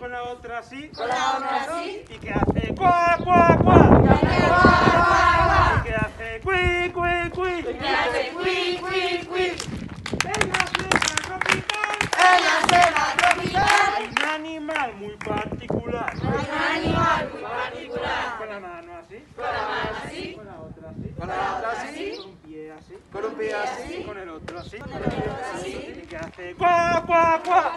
con la otra así, con la otra así, y que hace cuá, cuá, cuá, y que hace cuí, cuí, cuí, y que hace cuí, cuí, cuí. Ella se va tropical, ella se va tropical, un animal muy particular, un animal muy particular, con la mano así, con la mano así, con la otra así, con la otra así, con un pie así, con un pie así, con el otro así, con el otro así, y que hace cuá, cuá, cuá.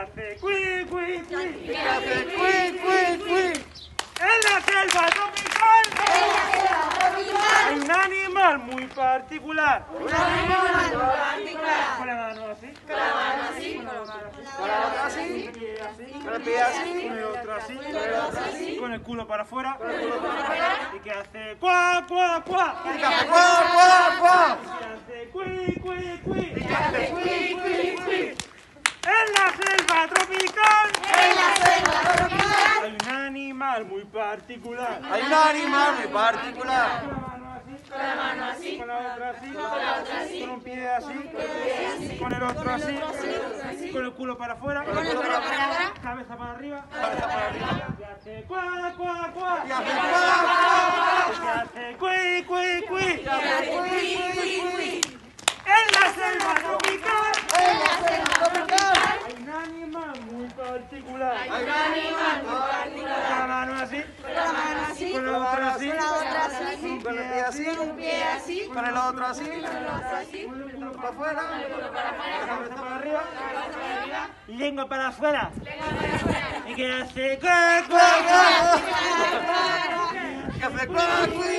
Y que hace cuí, cuí, cuí. Que hace cui, cui, cui. En la selva tropical hay un animal muy particular. Un animal particular. Con la mano así. Con la mano así. Con la otra así. Con la el pie así. Con el pie así. Con el otro así. Con el otro así. Con el culo para afuera. Y que hace cuá, cuá, cuá. Y que hace cuá, cuá, cuá. Y que hace cuí, cuí, cuí. Y que hace cui, cui, cui. En la selva tropical En la selva tropical hay un animal muy particular. hay un animal muy particular. Con la mano así. Con la otra así. Con un pie así. Con el otro así. Con el culo para afuera. Con el culo para afuera. Cabeza para arriba. Cabeza para arriba. Y hace cuá, cuá, cuá. Y hace cuá, cuá, Y hace cuí, cuí, cuí. cuá. Y hace cui, cui, cui. En la selva tropical En la selva tropical hay un animal muy particular. Con la mano así. Con la mano así. Con la otra así. Con la así. Con el pie así. Con un pie así, Con el otro así. así, Con el culo Para afuera. cabeza para arriba. Lengua para afuera. Y que hace cui, cui.